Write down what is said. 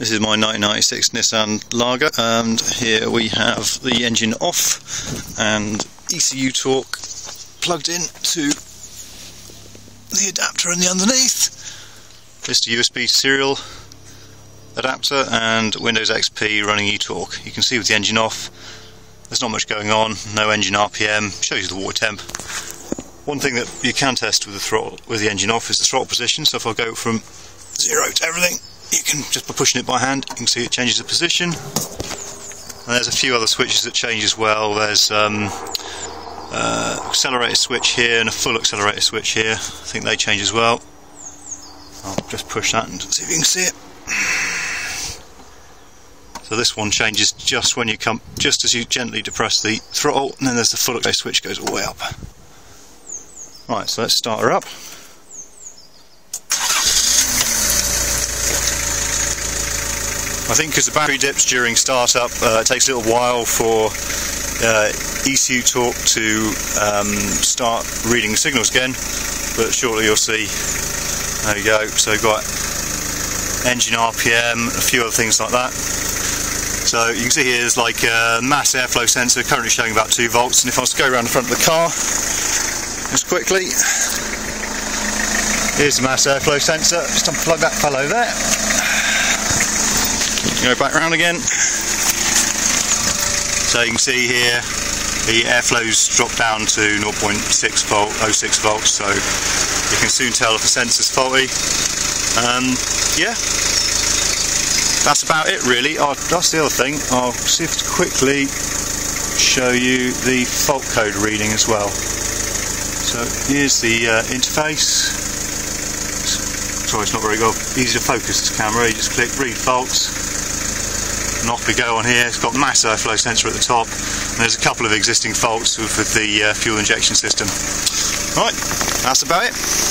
This is my 1996 Nissan Largo and here we have the engine off and ECUTalk plugged in to the adapter in the underneath. Just a USB serial adapter and Windows XP running eTorque. You can see with the engine off there's not much going on, no engine RPM, shows you the water temp. One thing that you can test with the throttle with the engine off is the throttle position, so if I go from zero to everything you can just by pushing it by hand you can see it changes the position. And there's a few other switches that change as well. There's um, uh, accelerator switch here and a full accelerator switch here. I think they change as well. I'll just push that and see if you can see it. So this one changes just when you come just as you gently depress the throttle and then there's the full accelerator switch goes all the way up. Right so let's start her up I think because the battery dips during startup, uh, it takes a little while for uh, ECUTalk to um, start reading signals again, but shortly you'll see. There you go. So we've got engine RPM, a few other things like that. So you can see here is like a mass airflow sensor, currently showing about 2 volts, and if I was to go around the front of the car, just quickly, here's the mass airflow sensor, just unplug that fellow there go back round again. So you can see here the airflow's dropped down to 0.6 volt, 06 volts, so you can soon tell if the sensor's faulty. Um, yeah, that's about it really. Oh, that's the other thing. I'll see if quickly show you the fault code reading as well. So here's the uh, interface. Sorry, it's not very good. Easy to focus this camera. You just click read faults off we go on here. It's got mass airflow sensor at the top and there's a couple of existing faults with, with the uh, fuel injection system. Right, that's about it.